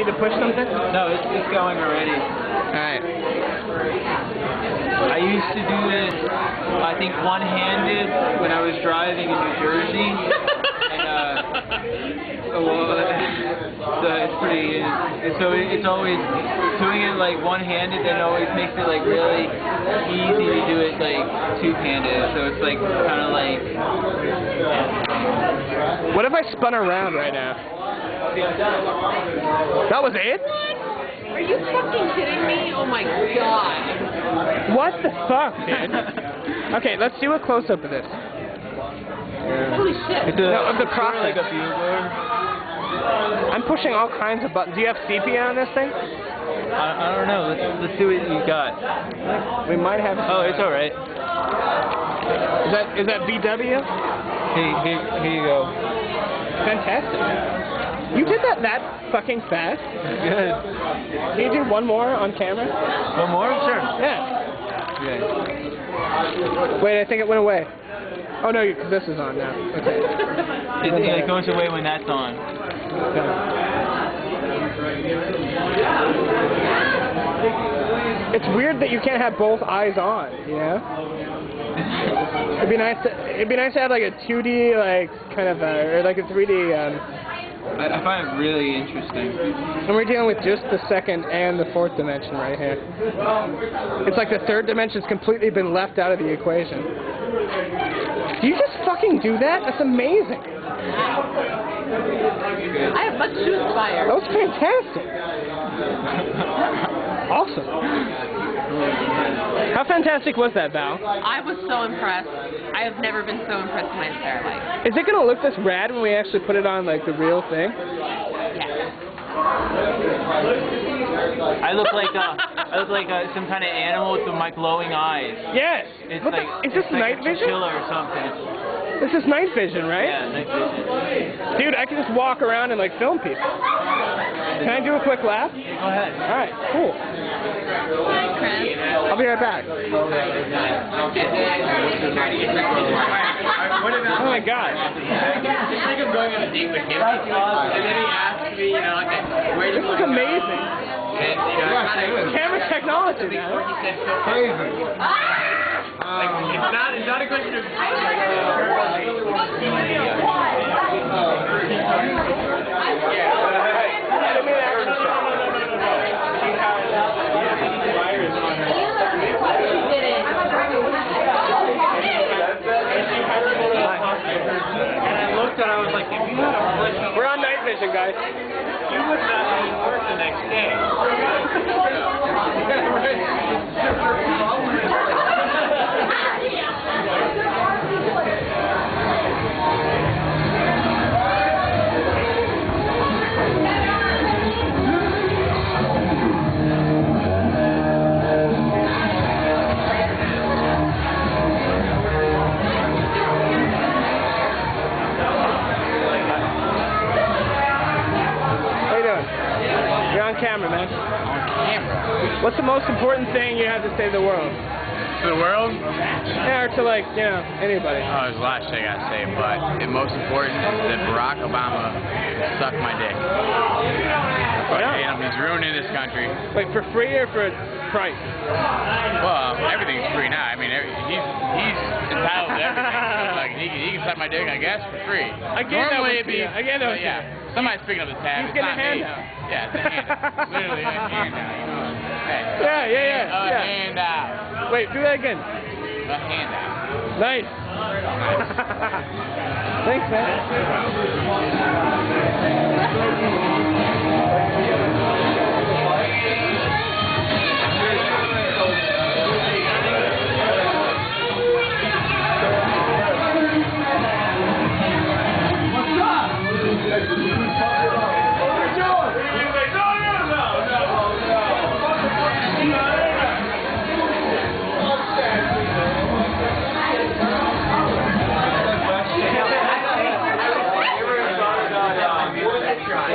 need to push something? No, it's, it's going already. Alright. I used to do this, I think one-handed when I was driving in New Jersey. and, uh, oh, well, so it's pretty, it's, so it's always, doing it like one-handed then always makes it like really easy to do it like two-handed. So it's like kind of like, What if I spun around right now? That was it? Are you fucking kidding me? Oh my god. What the fuck, dude? Okay, let's do a close-up of this. Holy shit. No, of the Like process. a bugler. I'm pushing all kinds of buttons. Do you have sepia on this thing? I, I don't know. Let's let's see what you got. We might have. Oh, it's all right. Is that is that VW? Here, here, here you go. Fantastic. You did that that fucking fast. Good. Can you do one more on camera? One more? Sure. Yeah. Okay. Wait, I think it went away. Oh no, you- this is on now. Okay. It, it goes away when that's on. It's weird that you can't have both eyes on. You know? It'd be nice to it'd be nice to have like a 2D like kind of a, or like a 3D. Um, I, I find it really interesting. and we're dealing with just the second and the fourth dimension right here. It's like the third dimension's completely been left out of the equation. Do you just fucking do that? That's amazing. I have much to inspire. That was fantastic. Awesome. How fantastic was that, Val? I was so impressed. I have never been so impressed in my entire life. Is it gonna look this rad when we actually put it on like the real thing? Yes. I look like uh, I look like uh, some kind of animal with my glowing eyes. Yes. It's What like the, is this it's like night a vision? chinchilla or something. This is night vision, right? Yeah, night vision. Dude, I can just walk around and like film people. Can I do a quick lap? Go ahead. All right, cool. Hi, Chris. I'll be right back. Oh my god. I think I'm going on a date with him. And then he asked me, you know, like, where do This you is want to go? amazing. And, you know, I Camera technology, man. he said, so crazy. Like, it's not, it's not a question of. And I looked and I was like, if you had a question, We're on night vision, guys. you would not be in work the next day. on camera, What's the most important thing you have to say to the world? To the world? Yeah, or to like, you know, anybody. Oh, there's a lot of shit I gotta say, but the most important is that Barack Obama sucked my dick. But hate him. He's ruining this country. Like for free or for price? Well, everything's free now. I mean, every, he's he's entitled to everything. like he, can- he can suck my dick, I guess, for free. I get that Normally one it'd be. I get that yeah. Somebody's picking up the tab. He's it's getting not a me. handout. Yeah, it's a handout. Literally a handout. You know. Yeah, yeah, yeah, A yeah. handout. Wait, do that again. A handout. Nice. Thanks, man.